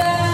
Yeah.